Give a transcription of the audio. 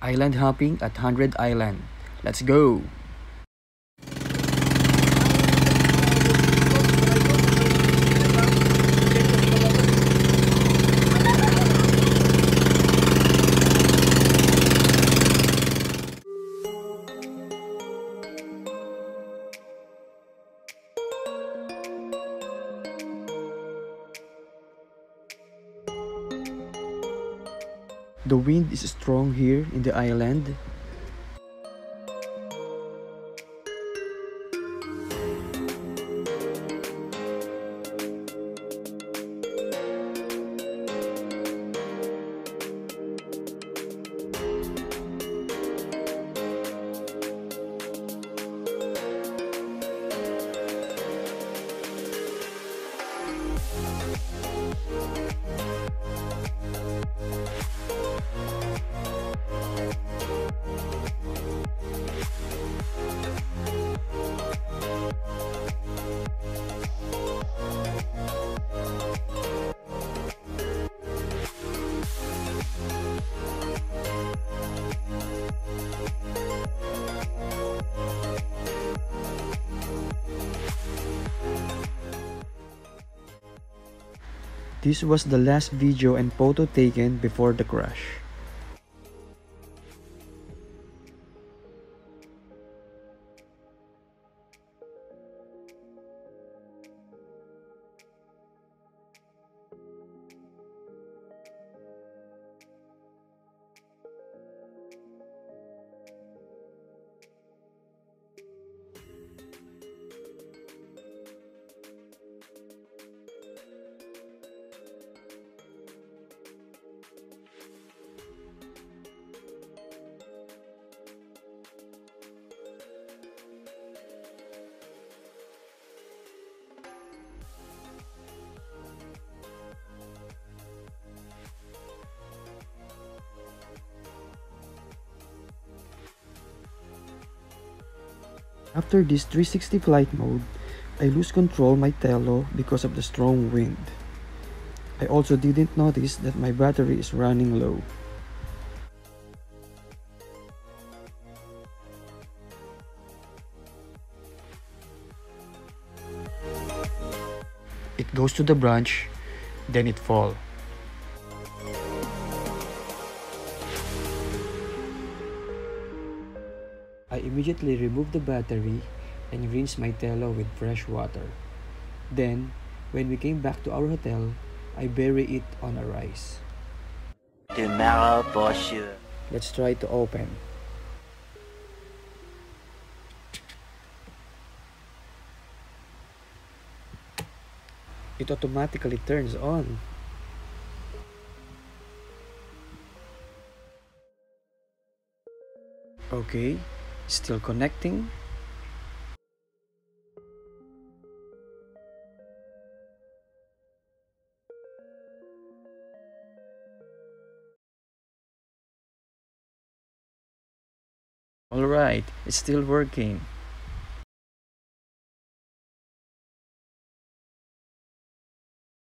Island hopping at 100 Island. Let's go! The wind is strong here in the island. This was the last video and photo taken before the crash. After this 360 flight mode, I lose control my tello because of the strong wind. I also didn't notice that my battery is running low. It goes to the branch, then it fall. I immediately remove the battery and rinse my tello with fresh water. Then, when we came back to our hotel, I bury it on a rice. Tomorrow for sure. Let's try to open. It automatically turns on. Okay, still connecting. Alright, it's still working.